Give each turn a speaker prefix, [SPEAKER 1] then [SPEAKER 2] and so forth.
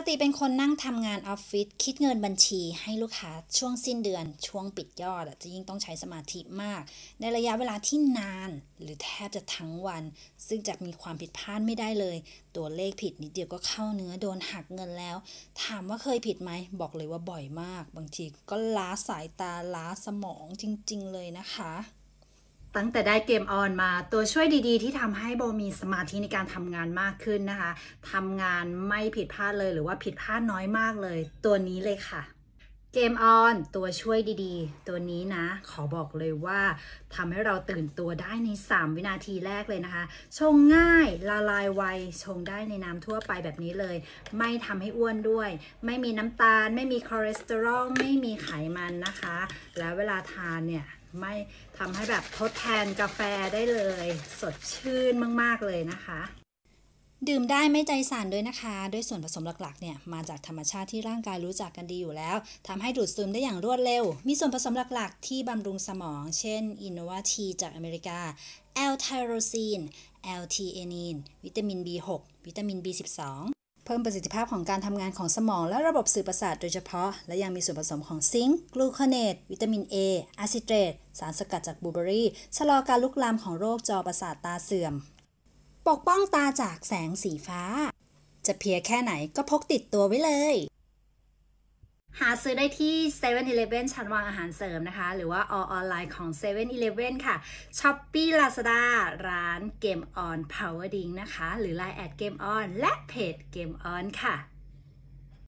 [SPEAKER 1] กติเป็นคนนั่งทำงานออฟฟิศคิดเงินบัญชีให้ลูกค้าช่วงสิ้นเดือน ช่วงปิดยอดจะยิ่งต้องใช้สมาธิมาก ในระยะเวลาที่นาน หรือแทบจะทั้งวัน ซึ่งจะมีความผิดพลาดไม่ได้เลย ตัวเลขผิดนิดเดียวก็เข้าเนื้อโดนหักเงินแล้ว ถามว่าเคยผิดไหมบอกเลยว่าบ่อยมาก บางทีก็ล้าสายตาล้าสมองจริง ๆ เลยนะคะ
[SPEAKER 2] ตั้งแต่ได้เกมออนมาตัวช่วยดีๆ ที่ทำให้โบมีสมาธิในการทำงานมากขึ้นนะคะทำงานไม่ผิดพลาดเลยหรือว่าผิดพลาดน้อยมากเลย ตัวนี้เลยค่ะ เกมออนตัวช่วยดีๆ ตัวนี้นะ ขอบอกเลยว่าทำให้เราตื่นตัวได้ใน 3 วินาทีแรกเลยนะคะ ชงง่ายละลายไว ชงได้ในน้ำทั่วไปแบบนี้เลย ไม่ทำให้อ้วนด้วย ไม่มีน้ำตาล ไม่มีคอเลสเตอรอล ไม่มีไขมันนะคะ แล้วเวลาทานเนี่ยไม่ทำให้แบบทดแทนกาแฟได้เลย สดชื่นมาก ๆ เลยนะคะ
[SPEAKER 1] ดื่มได้ไม่ใจสั่นด้วยนะคะ ด้วยส่วนผสมหลักๆเนี่ยมาจากธรรมชาติที่ร่างกายรู้จักกันดีอยู่แล้วทำให้ดูดซึมได้อย่างรวดเร็ว มีส่วนผสมหลักๆ ที่บำรุงสมอง เช่น InnovaTea จากอเมริกา L-Tyrosine L-Theanine วิตามิน B6 วิตามิน B12 เพิ่มประสิทธิภาพของการทำงานของสมองและระบบสื่อประสาทโดยเฉพาะ และยังมีส่วนผสมของ zinc gluconate วิตามิน A อะซิเตรตสารสกัดจากบลูเบอรี่ชะลอการลุกลามของโรคจอประสาทตาเสื่อม ปกป้องตาจากแสงสีฟ้า จะเพียแค่ไหนก็พกติดตัวไว้เลย
[SPEAKER 2] หาซื้อได้ที่7 e เ e ่ e อชั้นวางอาหารเสริมนะคะ หรือว่าออนไลน์ของ7 e เ e ่ e ค่ะ Shopee Lazada ร้านเกมออน Power Ding นะคะ หรือ Line แอดเกมออนและเพจเกมออนค่ะ